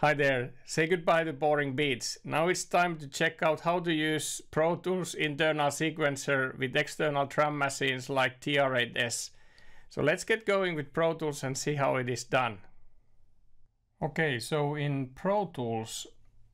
Hi there, say goodbye to boring beats. Now it's time to check out how to use Pro Tools internal sequencer with external drum machines like TR8S. So let's get going with Pro Tools and see how it is done. Okay, so in Pro Tools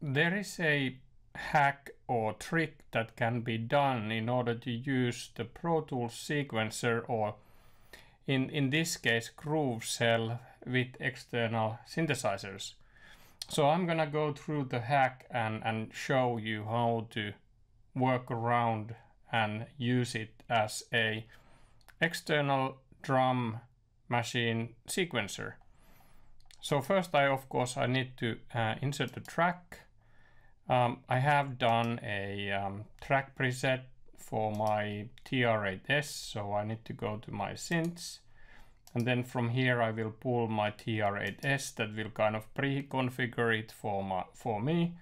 there is a hack or trick that can be done in order to use the Pro Tools sequencer or in, in this case GrooveCell with external synthesizers. So I'm gonna go through the hack and, and show you how to work around and use it as a external drum machine sequencer. So first I of course I need to uh, insert the track. Um, I have done a um, track preset for my TR8S so I need to go to my synths and then from here I will pull my TR8S that will kind of pre-configure it for, my, for me.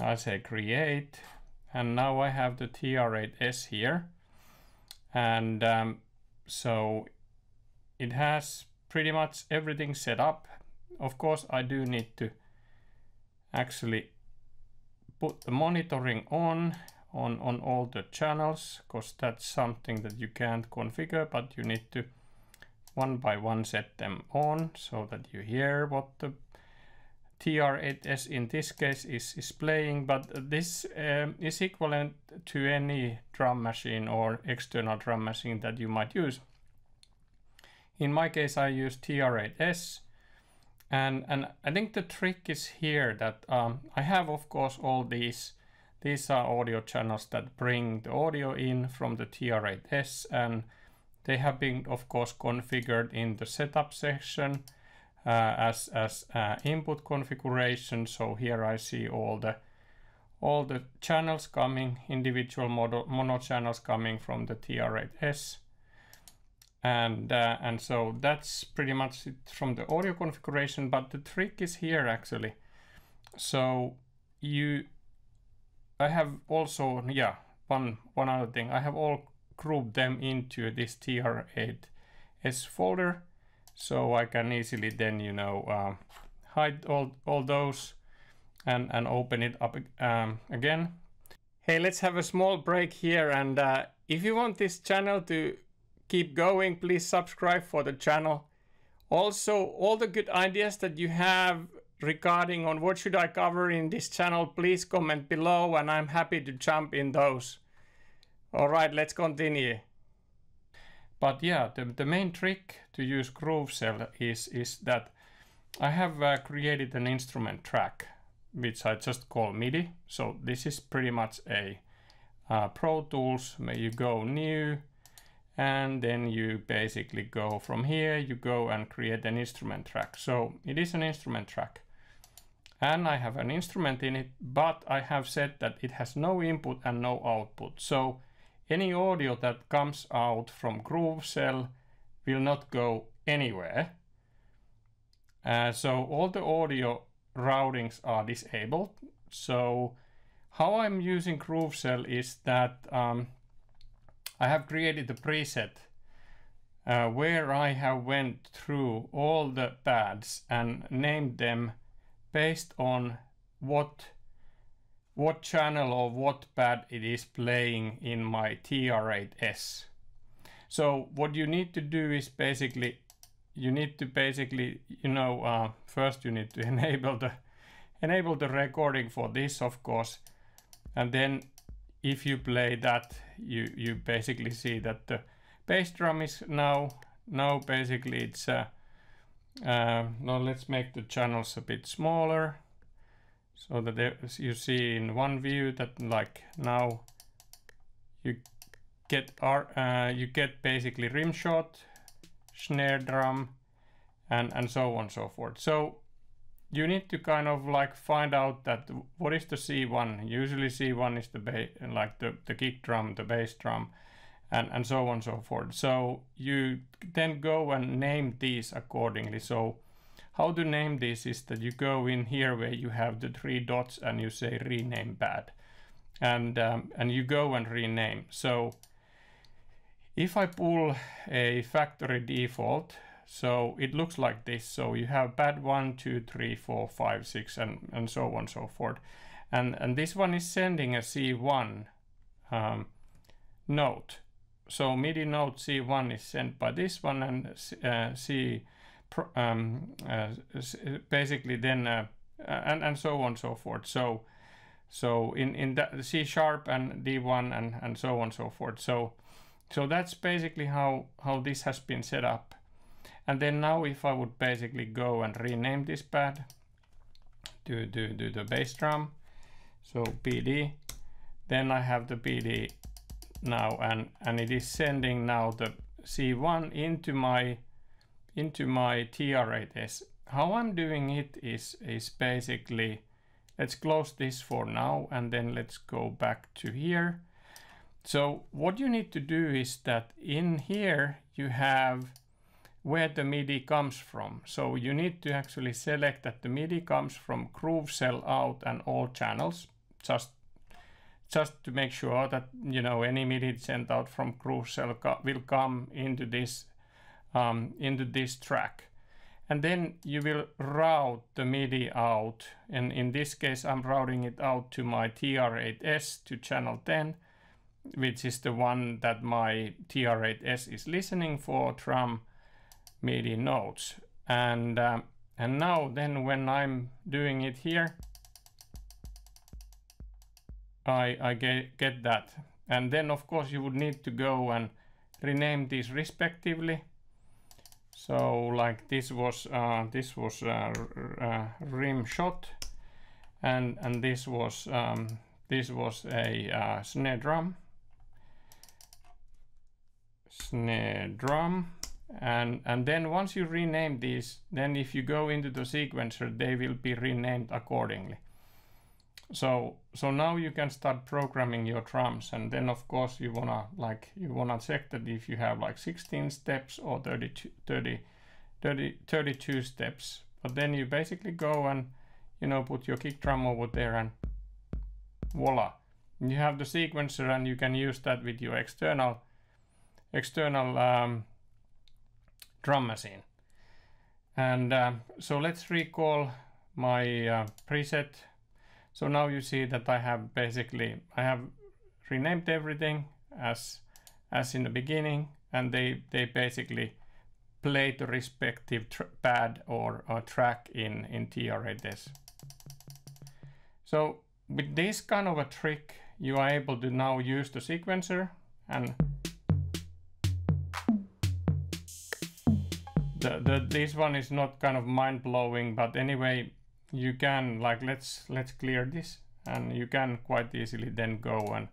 I say create and now I have the TR8S here and um, so it has pretty much everything set up. Of course I do need to actually put the monitoring on on on all the channels because that's something that you can't configure but you need to one by one set them on so that you hear what the TR8S in this case is, is playing, but this um, is equivalent to any drum machine or external drum machine that you might use. In my case, I use TR8S, and, and I think the trick is here that um, I have, of course, all these. These are audio channels that bring the audio in from the TR8S, and they have been, of course, configured in the setup section uh, as, as uh, input configuration. So here I see all the all the channels coming, individual mono, mono channels coming from the TR8S. And, uh, and so that's pretty much it from the audio configuration, but the trick is here actually. So you, I have also, yeah, one, one other thing. I have all group them into this TR8S folder so I can easily then you know uh, hide all, all those and, and open it up um, again. Hey, let's have a small break here and uh, if you want this channel to keep going, please subscribe for the channel. Also, all the good ideas that you have regarding on what should I cover in this channel, please comment below and I'm happy to jump in those. All right, let's continue. But yeah, the, the main trick to use GrooveCell is, is that I have uh, created an instrument track, which I just call MIDI. So this is pretty much a uh, Pro Tools, where you go new, and then you basically go from here, you go and create an instrument track. So it is an instrument track. And I have an instrument in it, but I have said that it has no input and no output. So any audio that comes out from GrooveCell will not go anywhere. Uh, so all the audio routings are disabled. So how I'm using GrooveCell is that um, I have created a preset uh, where I have went through all the pads and named them based on what what channel or what pad it is playing in my TR8S. So what you need to do is basically, you need to basically, you know, uh, first you need to enable the enable the recording for this, of course, and then if you play that, you you basically see that the bass drum is now now basically it's uh, uh, now let's make the channels a bit smaller so that there, you see in one view that like now you get uh, you get basically rim shot, snare drum, and and so on and so forth. So you need to kind of like find out that what is the C1. Usually C1 is the bass, like the the kick drum, the bass drum, and and so on and so forth. So you then go and name these accordingly. So how to name this is that you go in here where you have the three dots and you say rename pad. and um, and you go and rename so if I pull a factory default So it looks like this. So you have pad one, two, three, four, five, six, and, and so on so forth. And, and this one is sending a C1 um, note. So MIDI note C1 is sent by this one and uh, C um, uh, basically then uh, and, and so on and so forth. So so in, in the C sharp and D1 and, and so on and so forth. So so that's basically how, how this has been set up. And then now if I would basically go and rename this pad to, to, to the bass drum, so PD, then I have the PD now and, and it is sending now the C1 into my into my TR8S. How I'm doing it is, is basically, let's close this for now and then let's go back to here. So what you need to do is that in here you have where the MIDI comes from. So you need to actually select that the MIDI comes from GrooveCell out and all channels, just just to make sure that you know any MIDI sent out from GrooveCell will come into this um, into this track. And then you will route the MIDI out. And in this case, I'm routing it out to my TR8S to channel 10, which is the one that my TR8S is listening for drum MIDI notes. And, um, and now then when I'm doing it here, I, I get, get that. And then of course you would need to go and rename these respectively. So like this was uh, this was uh, uh, rim shot, and and this was um, this was a uh, snare drum, snare drum, and and then once you rename these, then if you go into the sequencer, they will be renamed accordingly. So so now you can start programming your drums and then of course you wanna like you wanna check that if you have like 16 steps or 32 30, 30 32 steps. But then you basically go and you know put your kick drum over there and voila. You have the sequencer and you can use that with your external external um, drum machine. And uh, so let's recall my uh, preset so now you see that I have basically, I have renamed everything as, as in the beginning and they, they basically play the respective pad or, or track in, in TR8S. So with this kind of a trick, you are able to now use the sequencer and the, the, this one is not kind of mind-blowing, but anyway, you can like let's let's clear this and you can quite easily then go and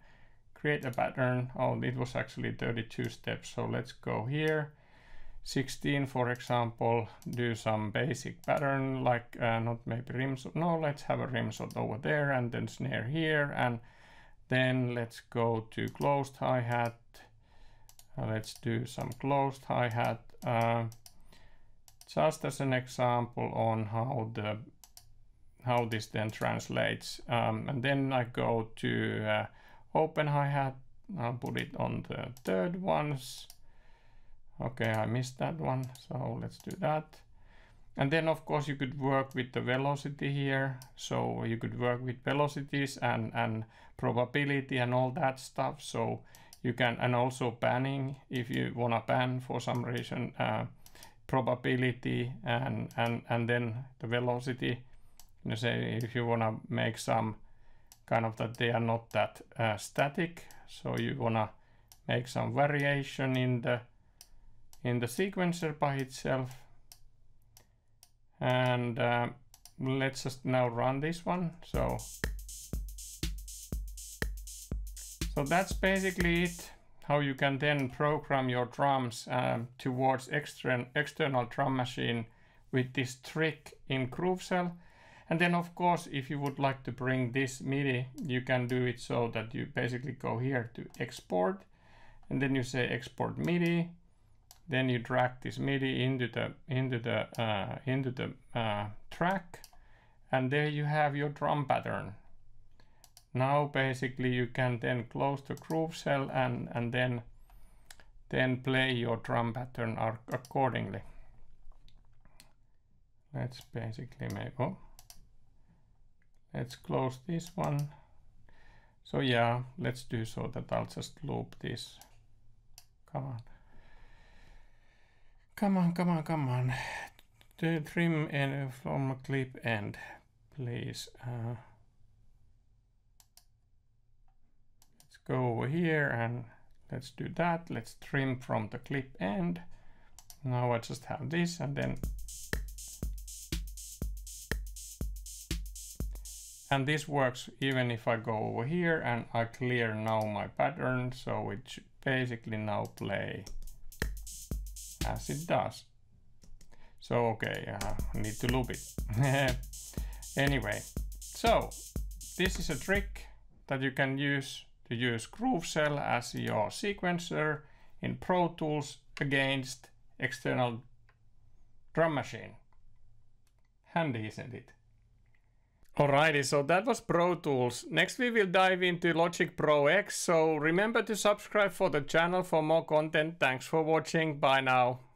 create a pattern. Oh it was actually 32 steps so let's go here. 16 for example do some basic pattern like uh, not maybe rim no let's have a rim shot over there and then snare here and then let's go to closed hi-hat. Uh, let's do some closed hi-hat uh, just as an example on how the how this then translates. Um, and then I go to uh, open hi-hat, I'll put it on the third ones. Okay, I missed that one, so let's do that. And then of course you could work with the velocity here. So you could work with velocities and, and probability and all that stuff. So you can, and also panning if you wanna pan for some reason, uh, probability and, and, and then the velocity you say if you want to make some kind of that they are not that uh, static so you want to make some variation in the in the sequencer by itself. And uh, let's just now run this one so. So that's basically it how you can then program your drums um, towards extern external drum machine with this trick in GrooveCell and then of course, if you would like to bring this MIDI, you can do it so that you basically go here to export and then you say export MIDI. Then you drag this MIDI into the into the uh, into the uh, track, and there you have your drum pattern. Now basically you can then close the GrooveCell and and then then play your drum pattern accordingly. let's basically make, oh, let's close this one. So yeah, let's do so that I'll just loop this. Come on. Come on, come on, come on. The trim and from clip end, please. Uh, let's go over here and let's do that. Let's trim from the clip end. Now I just have this and then and this works even if I go over here and I clear now my pattern so it should basically now play as it does. So okay uh, I need to loop it. Anyway so this is a trick that you can use to use GrooveCell as your sequencer in Pro Tools against external drum machine. Handy isn't it Alrighty, so that was Pro Tools. Next we will dive into Logic Pro X, so remember to subscribe for the channel for more content. Thanks for watching, bye now.